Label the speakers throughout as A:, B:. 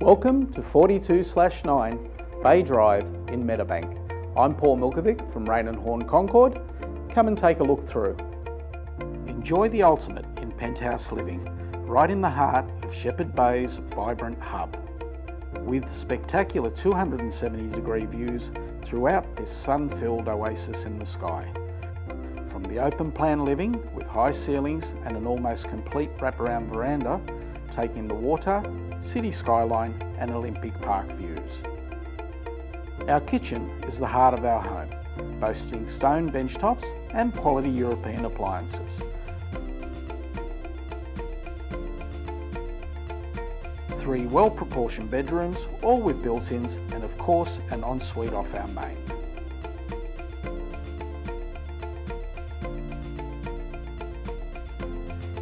A: Welcome to 42 9 Bay Drive in Meadowbank. I'm Paul Milkovic from Raine and Horne Concord. Come and take a look through. Enjoy the ultimate in penthouse living, right in the heart of Shepherd Bay's vibrant hub. With spectacular 270 degree views throughout this sun filled oasis in the sky. From the open plan living with high ceilings and an almost complete wraparound veranda, taking the water, city skyline and Olympic Park views. Our kitchen is the heart of our home, boasting stone bench tops and quality European appliances. Three well-proportioned bedrooms, all with built-ins and of course an ensuite off our main.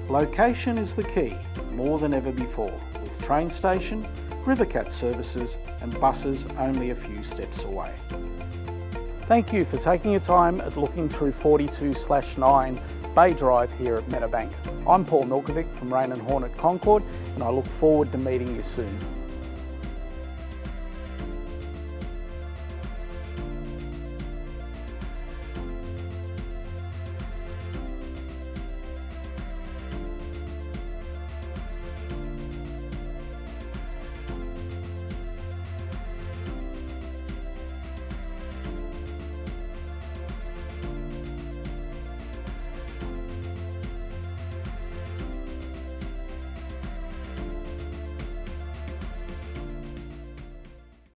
A: Location is the key, more than ever before, with train station, Rivercat services and buses only a few steps away. Thank you for taking your time at looking through 42 9 Bay Drive here at Meadowbank. I'm Paul Milkovic from Raine and Horne at Concord and I look forward to meeting you soon.